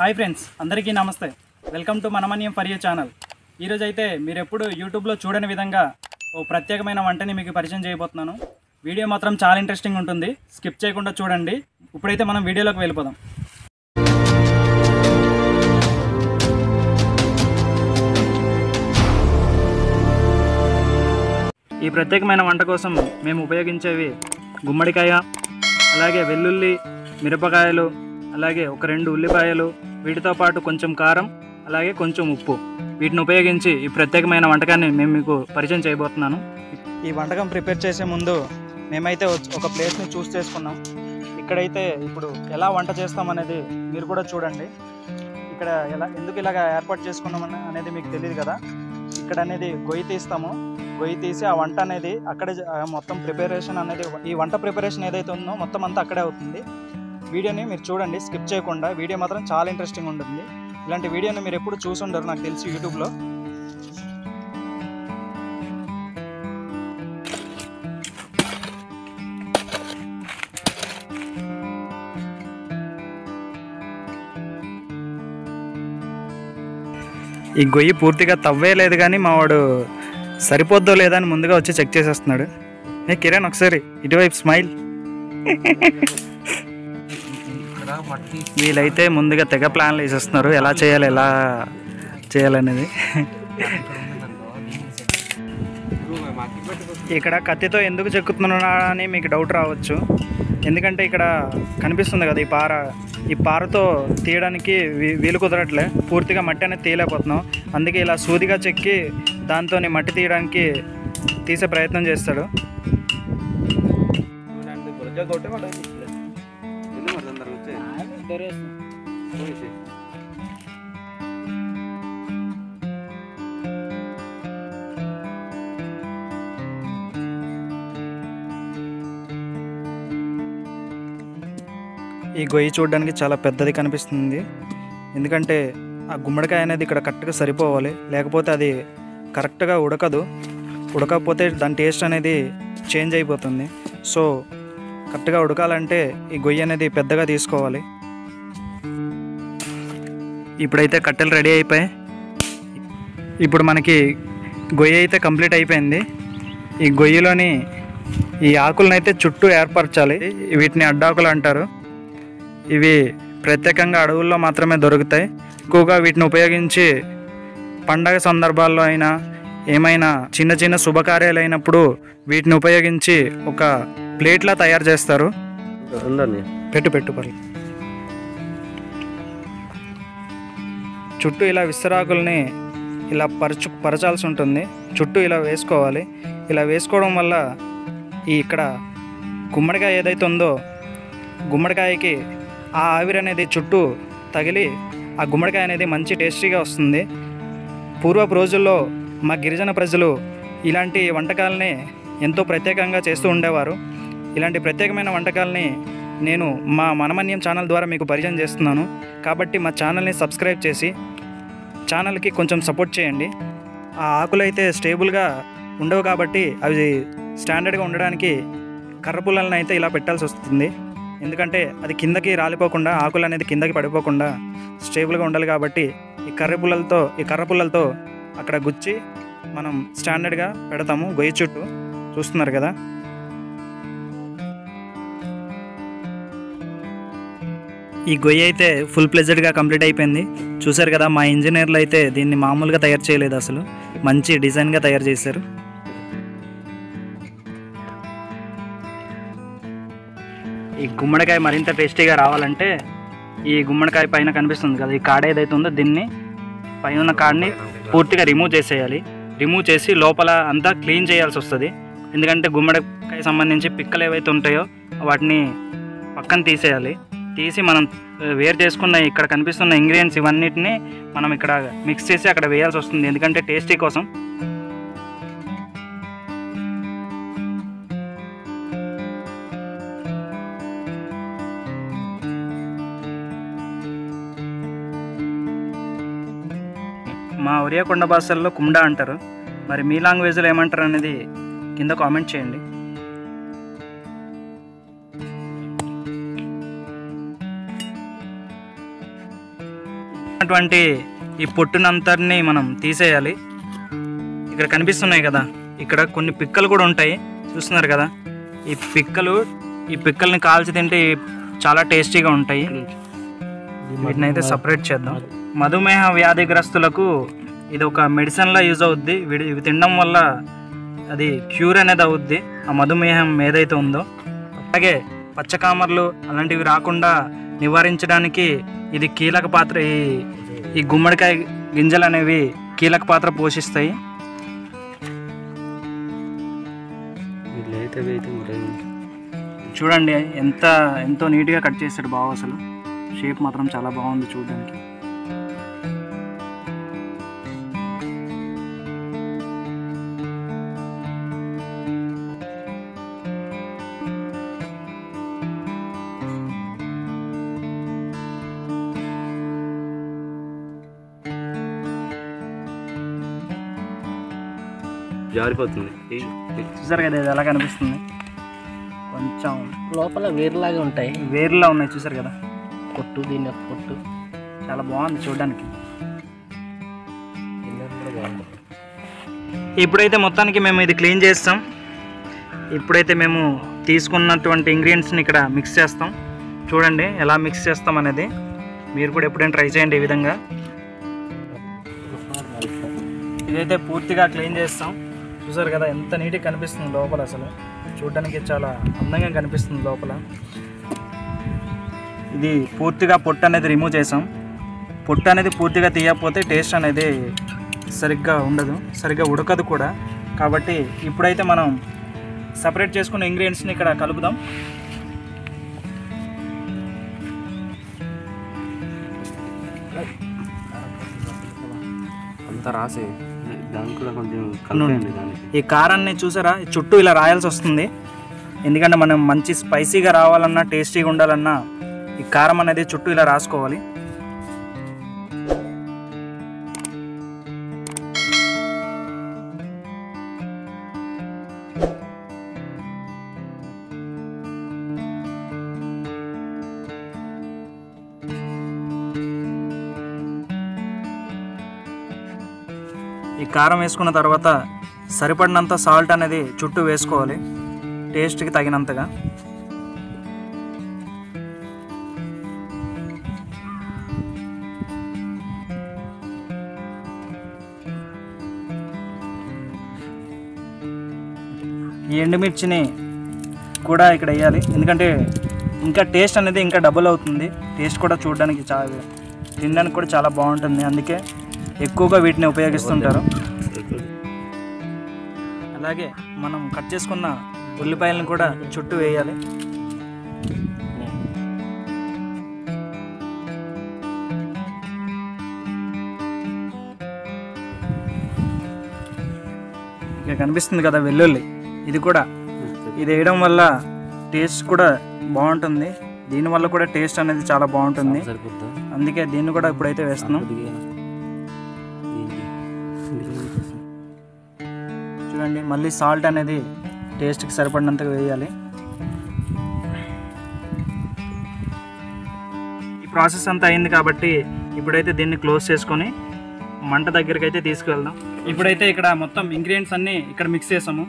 Hi friends అందరికీ నమస్తే. Welcome to Manamanyam for you channel. ఈరోజు అయితే మీరు ఎప్పుడు యూట్యూబ్లో చూడని విధంగా ఓ ప్రత్యేకమైన వంటని మీకు పరిచయం చేయబోతున్నాను. వీడియో మాత్రం చాలా ఇంట్రెస్టింగ్ ఉంటుంది. స్కిప్ చేయకుండా చూడండి. ఇప్పుడైతే మనం వీడియోలోకి వెళ్ళిపోదాం. ఈ ప్రత్యేకమైన వంట కోసం మేము ఉపయోగించేవి గుమ్మడికాయ అలాగే వెల్లుల్లి మిరపకాయలు అలాగే ఒక రెండు ఉల్లిపాయలు వీటితో పాటు కొంచెం కారం అలాగే కొంచెం ఉప్పు. వీటిని ఉపయోగించి ఈ ప్రత్యేకమైన వంటకాన్ని మేము మీకు పరిచయం చేయబోతున్నాను. ఈ వంటకం ప్రిపేర్ చేసే ముందు మేమైతే ఒక ప్లేస్ని చూస్ చేసుకున్నాం. ఇక్కడైతే ఇప్పుడు ఎలా వంట చేస్తాం అనేది మీరు కూడా చూడండి. ఇక్కడ ఎలా ఎందుకు ఇలాగ ఏర్పాటు చేసుకున్నాం అనేది మీకు తెలియదు కదా. ఇక్కడ అనేది గొయ్యి తీస్తాము. గొయ్యి తీసి ఆ వంట అనేది అక్కడే ఆ మొత్తం ప్రిపరేషన్ అనేది ఈ వంట ప్రిపరేషన్ ఏదైతే ఉందో మొత్తం అంతా అక్కడే అవుతుంది. వీడియోని మీరు చూడండి స్కిప్ చేయకుండా. వీడియో మాత్రం చాలా ఇంట్రెస్టింగ్ ఉంటుంది. ఇలాంటి వీడియోని మీరు ఎప్పుడు చూసి ఉండరు నాకు తెలిసి యూట్యూబ్లో. ఈ గొయ్యి పూర్తిగా తవ్వేలేదు కానీ మా వాడు సరిపోద్దో లేదా అని ముందుగా వచ్చి చెక్ చేసేస్తున్నాడు. ఏ కిరణ్ ఒకసారి ఇటువైపు స్మైల్. వీళ్ళైతే ముందుగా తెగ ప్లాన్లు వేసేస్తున్నారు. ఎలా చేయాలి ఎలా చేయాలనేది. ఇక్కడ కత్తితో ఎందుకు చెక్కుతున్నా అని మీకు డౌట్ రావచ్చు. ఎందుకంటే ఇక్కడ కనిపిస్తుంది కదా ఈ పార. ఈ పారతో తీయడానికి వీ- వీలు కుదరట్లే. పూర్తిగా మట్టి అనేది తీయలేకపోతున్నాం. అందుకే ఇలా సూదిగా చెక్కి దాంతో మట్టి తీయడానికి తీసే ప్రయత్నం చేస్తాడు. ఈ గొయ్యి చూడడానికి చాలా పెద్దది కనిపిస్తుంది. ఎందుకంటే ఆ గుమ్మడికాయ అనేది ఇక్కడ కరెక్ట్గా సరిపోవాలి. లేకపోతే అది కరెక్ట్గా ఉడకదు. ఉడకపోతే దాని టేస్ట్ అనేది చేంజ్ అయిపోతుంది. సో కరెక్ట్గా ఉడకాలంటే ఈ గొయ్యి అనేది పెద్దగా తీసుకోవాలి. ఇప్పుడైతే కట్టెలు రెడీ అయిపోయాయి. ఇప్పుడు మనకి గొయ్యి అయితే కంప్లీట్ అయిపోయింది. ఈ గొయ్యిలోని ఈ ఆకులను అయితే చుట్టూ ఏర్పరచాలి. వీటిని అడ్డాకులు అంటారు. ఇవి ప్రత్యేకంగా అడవుల్లో మాత్రమే దొరుకుతాయి. ఎక్కువగా వీటిని ఉపయోగించి పండగ సందర్భాల్లో అయినా ఏమైనా చిన్న చిన్న శుభకార్యాలు అయినప్పుడు వీటిని ఉపయోగించి ఒక ప్లేట్లా తయారు చేస్తారు. పెట్టు పెట్టు పర్లేదు చుట్టూ ఇలా విస్తరాకుల్ని ఇలా పరచు పరచాల్సి ఉంటుంది. చుట్టూ ఇలా వేసుకోవాలి. ఇలా వేసుకోవడం వల్ల ఈ ఇక్కడ గుమ్మడికాయ ఏదైతే ఉందో గుమ్మడికాయకి ఆ ఆవిరి అనేది చుట్టూ తగిలి ఆ గుమ్మడికాయ అనేది మంచి టేస్టీగా వస్తుంది. పూర్వపు రోజుల్లో మా గిరిజన ప్రజలు ఇలాంటి వంటకాలని ఎంతో ప్రత్యేకంగా చేస్తూ ఉండేవారు. ఇలాంటి ప్రత్యేకమైన వంటకాలని నేను మా మనమన్యం ఛానల్ ద్వారా మీకు పరిచయం చేస్తున్నాను. కాబట్టి మా ఛానల్ని సబ్స్క్రైబ్ చేసి ఛానల్కి కొంచెం సపోర్ట్ చేయండి. ఆ ఆకులు అయితే స్టేబుల్గా ఉండవు కాబట్టి అవి స్టాండర్డ్గా ఉండడానికి కర్రపుల్లలను అయితే ఇలా పెట్టాల్సి వస్తుంది. ఎందుకంటే అది కిందకి రాలిపోకుండా ఆకులు అనేది కిందకి పడిపోకుండా స్టేబుల్గా ఉండాలి కాబట్టి ఈ కర్ర పుల్లలతో ఈ కర్ర పుల్లలతో అక్కడ గుచ్చి మనం స్టాండర్డ్గా పెడతాము. గొయ్యి చుట్టూ. చూస్తున్నారు కదా? ఈ గొయ్యి అయితే ఫుల్ ప్లెజెడ్గా కంప్లీట్ అయిపోయింది. చూసారు కదా మా ఇంజనీర్లు అయితే దీన్ని మామూలుగా తయారు చేయలేదు అసలు. మంచి డిజైన్గా తయారు చేశారు. ఈ గుమ్మడికాయ మరింత టేస్టీగా రావాలంటే ఈ గుమ్మడికాయ పైన కనిపిస్తుంది కదా ఈ కాడ ఏదైతే ఉందో దీన్ని పైన ఉన్న కాడని పూర్తిగా రిమూవ్ చేసేయాలి. రిమూవ్ చేసి లోపల అంతా క్లీన్ చేయాల్సి వస్తుంది. ఎందుకంటే గుమ్మడికాయ సంబంధించి పిక్కలు ఏవైతే ఉంటాయో వాటిని పక్కన తీసేయాలి. తీసి మనం వేరు చేసుకున్న ఇక్కడ కనిపిస్తున్న ఇంగ్రీడియంట్స్ ఇవన్నిటిని మనం ఇక్కడ మిక్స్ చేసి అక్కడ వేయాల్సి వస్తుంది. ఎందుకంటే టేస్టీ కోసం. మా ఒరియా కొండ భాషల్లో కుమ్డా అంటారు. మరి మీ లాంగ్వేజ్లో ఏమంటారు అనేది కింద కామెంట్ చేయండి. అటువంటి ఈ పొట్టునంతటిని మనం తీసేయాలి. ఇక్కడ కనిపిస్తున్నాయి కదా ఇక్కడ కొన్ని పిక్కలు కూడా ఉంటాయి. చూస్తున్నారు కదా ఈ పిక్కలు ఈ పిక్కల్ని కాల్చి తింటే చాలా టేస్టీగా ఉంటాయి. వీటిని అయితే సపరేట్ చేద్దాం. మధుమేహ వ్యాధిగ్రస్తులకు ఇది ఒక మెడిసిన్లా యూజ్ అవుద్ది. వీడి ఇవి తినడం వల్ల అది క్యూర్ అనేది అవుద్ది. ఆ మధుమేహం ఏదైతే ఉందో అలాగే పచ్చకామర్లు అలాంటివి రాకుండా నివారించడానికి ఇది కీలక పాత్ర. ఈ ఈ గుమ్మడికాయ గింజలు అనేవి కీలక పాత్ర పోషిస్తాయి. చూడండి ఎంత ఎంతో నీట్గా కట్ చేశాడు బావ అసలు. షేప్ మాత్రం చాలా బాగుంది చూడడానికి. ఈ- చూసారు కదా ఇది ఎలా కనిపిస్తుంది? కొంచెం లోపల వేరులాగా ఉంటాయి. వేర్లా ఉన్నాయి చూసారు కదా? పొట్టు దీని యొక్క పొట్టు చాలా బాగుంది చూడడానికి. ఇప్పుడైతే మొత్తానికి మేము ఇది క్లీన్ చేస్తాం. ఇప్పుడైతే మేము తీసుకున్నటువంటి ఇంగ్రీడియంట్స్ని ఇక్కడ మిక్స్ చేస్తాం. చూడండి ఎలా మిక్స్ చేస్తాం అనేది. మీరు కూడా ఎప్పుడైనా ట్రై చేయండి ఈ విధంగా. ఇదైతే పూర్తిగా క్లీన్ చేస్తాం. చూసారు కదా ఎంత నీట్గా కనిపిస్తుంది లోపల అసలు. చూడడానికి చాలా అందంగా కనిపిస్తుంది లోపల. ఇది పూర్తిగా పొట్టు అనేది రిమూవ్ చేసాం. పొట్టు అనేది పూర్తిగా తీయకపోతే టేస్ట్ అనేది సరిగ్గా ఉండదు సరిగ్గా ఉడకదు కూడా. కాబట్టి ఇప్పుడైతే మనం సపరేట్ చేసుకున్న ఇంగ్రీడియంట్స్ని ఇక్కడ కలుపుదాం. అంతా రాసే కొంచెం దానికి. ఈ కారాన్ని చూసారా? చుట్టూ ఇలా రాయాల్సి వస్తుంది. ఎందుకంటే మనం మంచి స్పైసీగా రావాలన్నా టేస్టీగా ఉండాలన్నా ఈ కారం అనేది చుట్టూ ఇలా రాసుకోవాలి. కారం వేసుకున్న తర్వాత సరిపడినంత సాల్ట్ అనేది చుట్టూ వేసుకోవాలి. టేస్ట్కి తగినంతగా. ఈ ఎండుమిర్చిని కూడా ఇక్కడ వేయాలి. ఎందుకంటే ఇంకా టేస్ట్ అనేది ఇంకా డబుల్ అవుతుంది. టేస్ట్ కూడా చూడడానికి చాలా తినడానికి కూడా చాలా బాగుంటుంది. అందుకే ఎక్కువగా వీటిని ఉపయోగిస్తుంటారు. అలాగే మనం కట్ చేసుకున్న ఉల్లిపాయలను కూడా చుట్టూ వేయాలి. ఇక కనిపిస్తుంది కదా వెల్లుల్లి. ఇది కూడా ఇది వేయడం వల్ల టేస్ట్ కూడా బాగుంటుంది. దీనివల్ల కూడా టేస్ట్ అనేది చాలా బాగుంటుంది. అందుకే దీన్ని కూడా ఇప్పుడైతే వేస్తున్నాం. మళ్ళీ సాల్ట్ అనేది టేస్ట్కి సరిపడినంతగా వేయాలి. ఈ ప్రాసెస్ అంతా అయింది కాబట్టి ఇప్పుడైతే దీన్ని క్లోజ్ చేసుకొని మంట దగ్గరికి అయితే తీసుకువెళ్దాం. ఇప్పుడైతే ఇక్కడ మొత్తం ఇంగ్రీడియంట్స్ అన్నీ ఇక్కడ మిక్స్ చేసాము.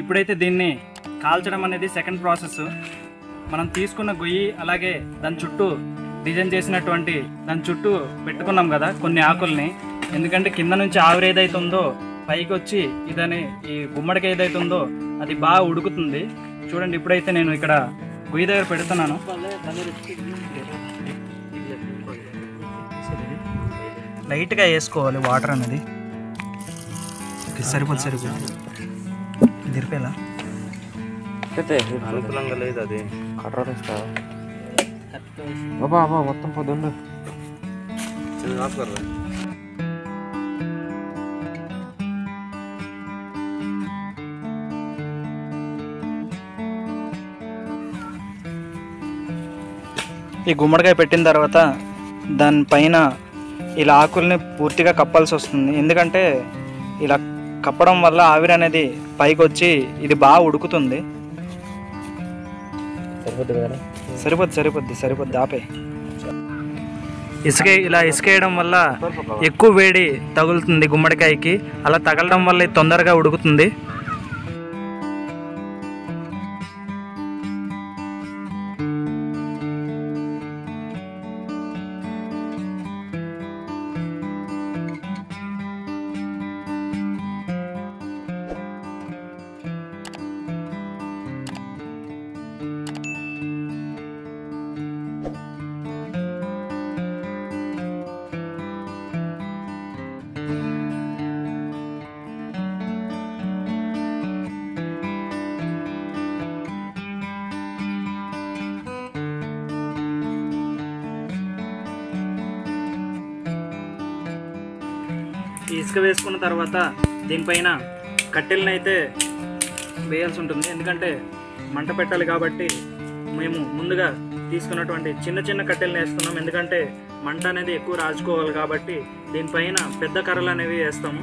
ఇప్పుడైతే దీన్ని కాల్చడం అనేది సెకండ్ ప్రాసెస్ మనం తీసుకున్న గొయ్యి అలాగే దాని చుట్టూ డిజైన్ చేసినటువంటి దాని చుట్టూ పెట్టుకున్నాం కదా కొన్ని ఆకుల్ని. ఎందుకంటే కింద నుంచి ఆవిరి ఉందో పైకి వచ్చి ఇదని ఈ గుమ్మడికి ఏదైతే ఉందో అది బాగా ఉడుకుతుంది. చూడండి ఇప్పుడైతే నేను ఇక్కడ గొయ్యి దగ్గర పెడుతున్నాను. లైట్గా వేసుకోవాలి వాటర్ అనేది. ఓకే, సరిపోదు సరిపోదు. ఇది ఇరిపేలా? అనుకూలంగా లేదు అది. మొత్తం పొద్దుండు ఈ గుమ్మడికాయ పెట్టిన తర్వాత దానిపైన ఇలా ఆకుల్ని పూర్తిగా కప్పాల్సి వస్తుంది. ఎందుకంటే ఇలా కప్పడం వల్ల ఆవిరి అనేది పైకి వచ్చి ఇది బాగా ఉడుకుతుంది. సరిపోద్ది సరిపోద్ది సరిపోద్ది ఆపే. ఇసుక ఇలా ఇసుక వేయడం వల్ల ఎక్కువ వేడి తగులుతుంది గుమ్మడికాయకి. అలా తగలడం వల్ల ఇది తొందరగా ఉడుకుతుంది. ఇసుక వేసుకున్న తర్వాత దీనిపైన కట్టెలను అయితే వేయాల్సి ఉంటుంది ఎందుకంటే మంట పెట్టాలి కాబట్టి మేము ముందుగా తీసుకున్నటువంటి చిన్న చిన్న కట్టెలను వేస్తున్నాం. ఎందుకంటే మంట అనేది ఎక్కువ రాజుకోవాలి కాబట్టి దీనిపైన పెద్ద కర్రలు అనేవి వేస్తాము.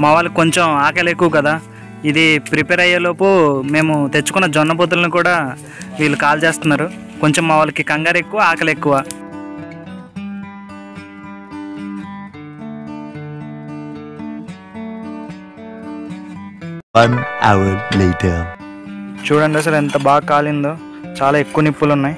మా వాళ్ళకి కొంచెం ఆకలి ఎక్కువ కదా. ఇది ప్రిపేర్ అయ్యేలోపు మేము తెచ్చుకున్న జొన్న పొత్తులను కూడా వీళ్ళు కాల్ చేస్తున్నారు. కొంచెం మా వాళ్ళకి కంగారు ఎక్కువ ఆకలి ఎక్కువ. చూడండి అసలు ఎంత బాగా కాలిందో. చాలా ఎక్కువ నిప్పులు ఉన్నాయి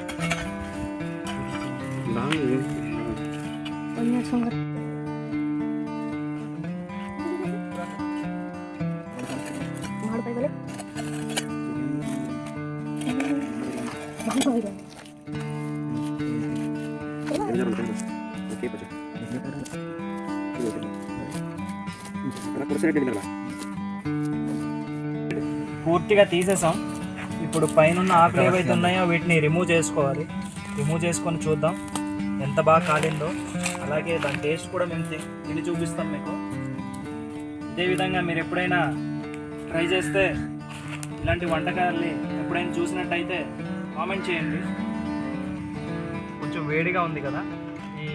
పూర్తిగా తీసేసాం. ఇప్పుడు పైన ఆకులు ఏవైతే ఉన్నాయో వీటిని రిమూవ్ చేసుకోవాలి. రిమూవ్ చేసుకొని చూద్దాం ఎంత బాగా కాలిందో. అలాగే దాని టేస్ట్ కూడా మేము తిని చూపిస్తాం మీకు. ఇదే విధంగా మీరు ఎప్పుడైనా ట్రై చేస్తే ఇలాంటి వంటకాలని ఎప్పుడైనా చూసినట్టయితే కామెంట్ చేయండి. కొంచెం వేడిగా ఉంది కదా. ఈ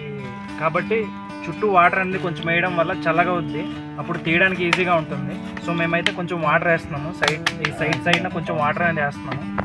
కాబట్టి చుట్టూ వాటర్ అనేది కొంచెం వేయడం వల్ల చల్లగా ఉంది. అప్పుడు తీయడానికి ఈజీగా ఉంటుంది. సో మేమైతే కొంచెం వాటర్ వేస్తున్నాము. సైడ్ ఈ సైడ్ సైడ్న కొంచెం వాటర్ అనేది వేస్తున్నాము.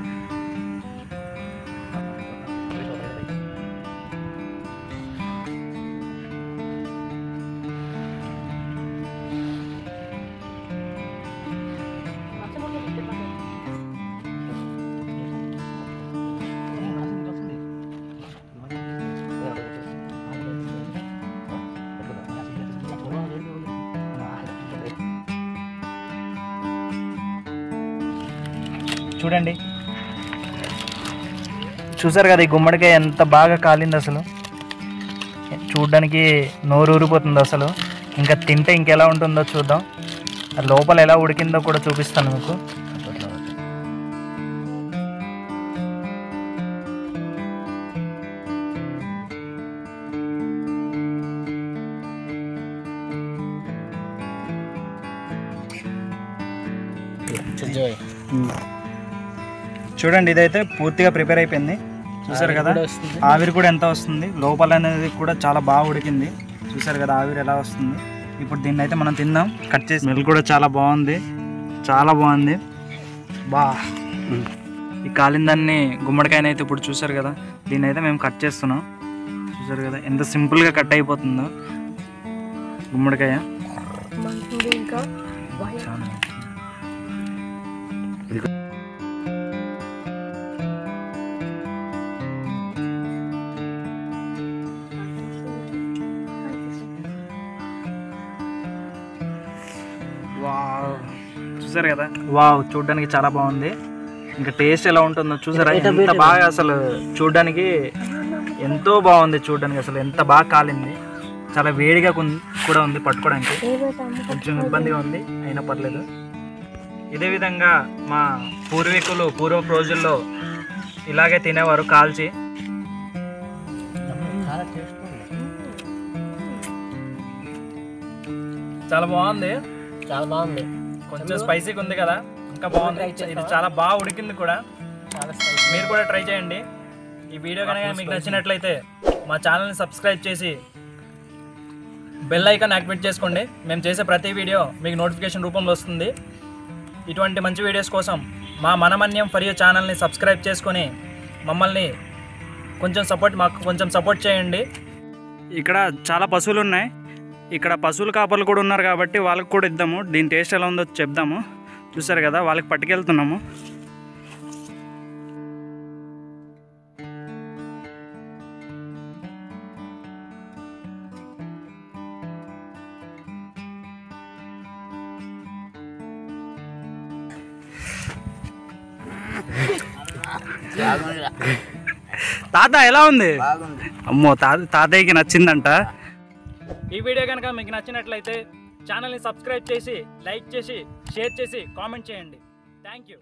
చూడండి. చూసారు కదా ఈ గుమ్మడికాయ ఎంత బాగా కాలింది అసలు. చూడడానికి నోరు ఊరిపోతుంది అసలు. ఇంకా తింటే ఇంకెలా ఉంటుందో చూద్దాం. అది లోపల ఎలా ఉడికిందో కూడా చూపిస్తాను మీకు. చూడండి ఇదైతే పూర్తిగా ప్రిపేర్ అయిపోయింది. చూసారు కదా. ఆవిరి కూడా ఎంత వస్తుంది? లోపల అనేది కూడా చాలా బాగా ఉడికింది. చూసారు కదా ఆవిరి ఎలా వస్తుంది? ఇప్పుడు దీన్ని అయితే మనం తిందాం. కట్ చేసి స్మెల్ కూడా చాలా బాగుంది. చాలా బాగుంది. బా. ఈ కాలిన దాన్ని గుమ్మడికాయని అయితే ఇప్పుడు చూసారు కదా? దీన్ని అయితే మేము కట్ చేస్తున్నాం. చూసారు కదా ఎంత సింపుల్గా కట్ అయిపోతుందో. గుమ్మడికాయ. ఇంకా. చూసారు కదా? వావ్ చూడడానికి చాలా బాగుంది. ఇంకా టేస్ట్ ఎలా ఉంటుందో చూసారా? ఎంత బాగా అసలు చూడడానికి ఎంతో బాగుంది చూడడానికి అసలు. ఎంత బాగా కాలింది. చాలా వేడిగా కూడా ఉంది పట్టుకోవడానికి కొంచెం ఇబ్బందిగా ఉంది అయినా పర్లేదు. ఇదే విధంగా మా పూర్వీకులు పూర్వపు రోజుల్లో ఇలాగే తినేవారు కాల్చి. చాలా టేస్ట్ చాలా బాగుంది. చాలా బాగుంది. కొంచెం స్పైసీగా ఉంది కదా. ఇంకా బాగుంది. ఇది చాలా బాగా ఉడికింది కూడా. మీరు కూడా ట్రై చేయండి. ఈ వీడియో కనుక మీకు నచ్చినట్లయితే మా ఛానల్ని సబ్స్క్రైబ్ చేసి బెల్ ఐకాన్ యాక్టివేట్ చేసుకోండి. మేము చేసే ప్రతి వీడియో మీకు నోటిఫికేషన్ రూపంలో వస్తుంది. ఇటువంటి మంచి వీడియోస్ కోసం మా మనమన్యం ఫర్ యూ ఛానల్ని సబ్స్క్రైబ్ చేసుకొని మమ్మల్ని కొంచెం సపోర్ట్ మాకు కొంచెం సపోర్ట్ చేయండి. ఇక్కడ చాలా పశువులు ఉన్నాయి. ఇక్కడ పశువుల కాపర్లు కూడా ఉన్నారు కాబట్టి వాళ్ళకి కూడా ఇద్దాము. దీని టేస్ట్ ఎలా ఉందో చెప్దాము. చూసారు కదా వాళ్ళకి పట్టుకెళ్తున్నాము. తాత ఎలా ఉంది? అమ్మో తాత తాతయ్యకి నచ్చిందంట. కనుక మీకు నచ్చినట్లయితే ఛానల్ని సబ్స్క్రైబ్ చేసి లైక్ చేసి షేర్ చేసి కామెంట్ చేయండి. Thank you.